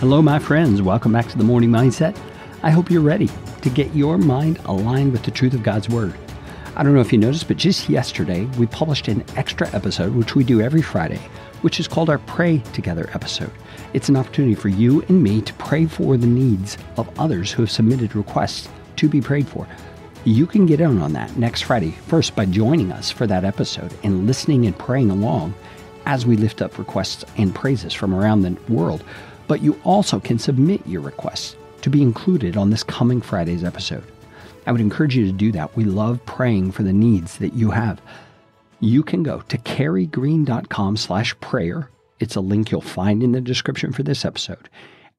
Hello, my friends. Welcome back to the Morning Mindset. I hope you're ready to get your mind aligned with the truth of God's Word. I don't know if you noticed, but just yesterday we published an extra episode, which we do every Friday, which is called our Pray Together episode. It's an opportunity for you and me to pray for the needs of others who have submitted requests to be prayed for. You can get in on that next Friday, first by joining us for that episode and listening and praying along as we lift up requests and praises from around the world. But you also can submit your requests to be included on this coming Friday's episode. I would encourage you to do that. We love praying for the needs that you have. You can go to careygreen.com slash prayer. It's a link you'll find in the description for this episode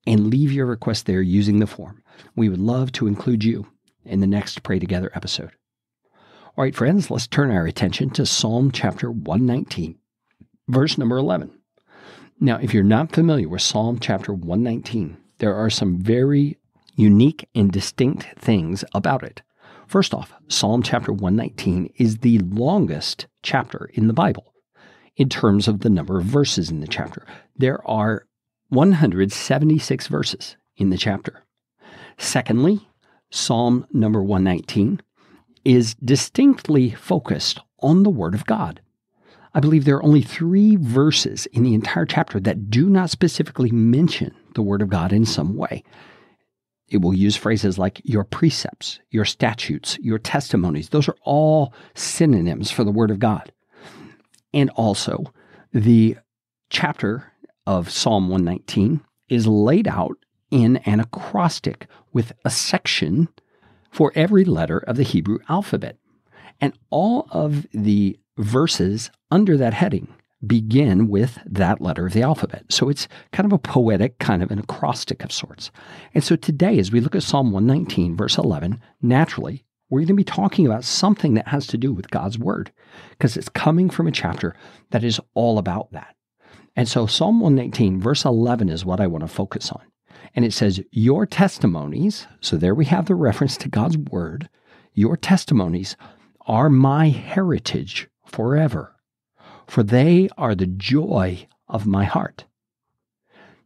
and leave your request there using the form. We would love to include you in the next Pray Together episode. All right, friends, let's turn our attention to Psalm chapter 119, verse number 11. Now, if you're not familiar with Psalm chapter 119, there are some very unique and distinct things about it. First off, Psalm chapter 119 is the longest chapter in the Bible in terms of the number of verses in the chapter. There are 176 verses in the chapter. Secondly, Psalm number 119 is distinctly focused on the Word of God. I believe there are only three verses in the entire chapter that do not specifically mention the Word of God in some way. It will use phrases like your precepts, your statutes, your testimonies. Those are all synonyms for the Word of God. And also, the chapter of Psalm 119 is laid out in an acrostic with a section for every letter of the Hebrew alphabet. And all of the verses under that heading begin with that letter of the alphabet. So it's kind of a poetic, kind of an acrostic of sorts. And so today, as we look at Psalm 119, verse 11, naturally, we're going to be talking about something that has to do with God's Word, because it's coming from a chapter that is all about that. And so Psalm 119, verse 11 is what I want to focus on. And it says, Your testimonies, so there we have the reference to God's Word, your testimonies are my heritage forever, for they are the joy of my heart.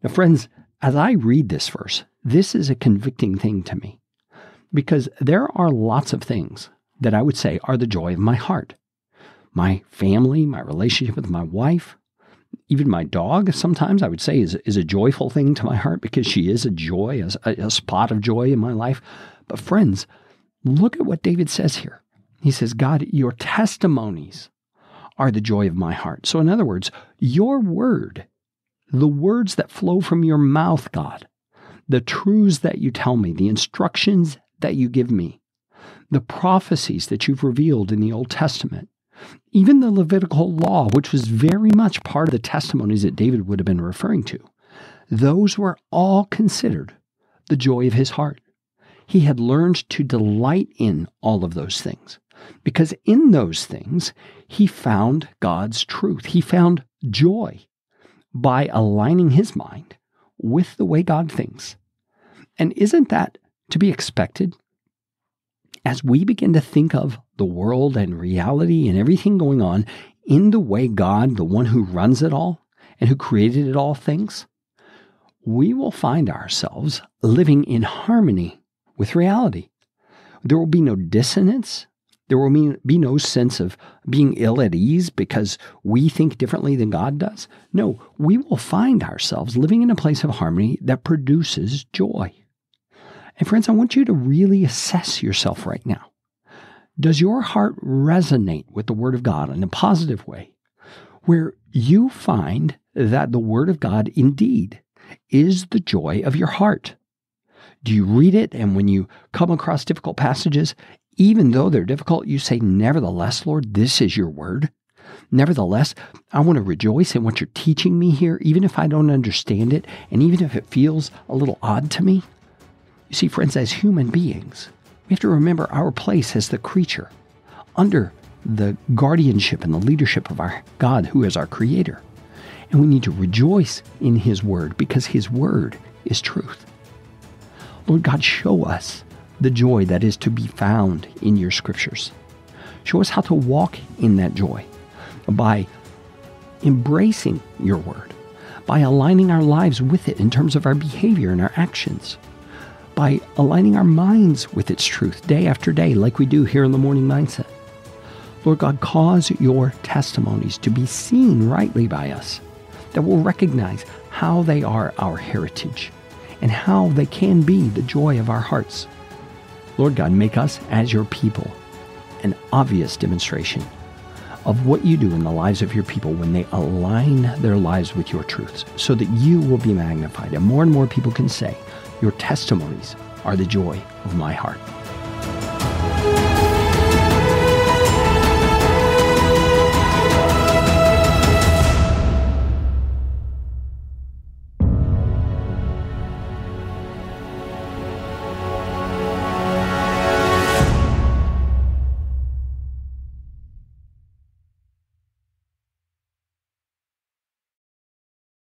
Now, friends, as I read this verse, this is a convicting thing to me because there are lots of things that I would say are the joy of my heart. My family, my relationship with my wife, even my dog, sometimes I would say is, is a joyful thing to my heart because she is a joy, a, a spot of joy in my life. But, friends, look at what David says here. He says, God, your testimonies are the joy of my heart. So, in other words, your word, the words that flow from your mouth, God, the truths that you tell me, the instructions that you give me, the prophecies that you've revealed in the Old Testament, even the Levitical law, which was very much part of the testimonies that David would have been referring to, those were all considered the joy of his heart. He had learned to delight in all of those things because in those things he found God's truth. He found joy by aligning his mind with the way God thinks. And isn't that to be expected? As we begin to think of the world and reality and everything going on in the way God, the one who runs it all and who created it all, thinks, we will find ourselves living in harmony with reality. There will be no dissonance. There will be no sense of being ill at ease because we think differently than God does. No, we will find ourselves living in a place of harmony that produces joy. And friends, I want you to really assess yourself right now. Does your heart resonate with the Word of God in a positive way, where you find that the Word of God indeed is the joy of your heart? Do you read it and when you come across difficult passages, even though they're difficult, you say, Nevertheless, Lord, this is your word? Nevertheless, I want to rejoice in what you're teaching me here, even if I don't understand it, and even if it feels a little odd to me. You see, friends, as human beings, we have to remember our place as the creature under the guardianship and the leadership of our God, who is our Creator. And we need to rejoice in His Word because His Word is truth. Lord God, show us the joy that is to be found in your Scriptures. Show us how to walk in that joy by embracing your Word, by aligning our lives with it in terms of our behavior and our actions, by aligning our minds with its truth day after day, like we do here in the Morning Mindset. Lord God, cause your testimonies to be seen rightly by us, that we'll recognize how they are our heritage and how they can be the joy of our hearts. Lord God, make us, as your people, an obvious demonstration of what you do in the lives of your people when they align their lives with your truths, so that you will be magnified and more and more people can say, Your testimonies are the joy of my heart.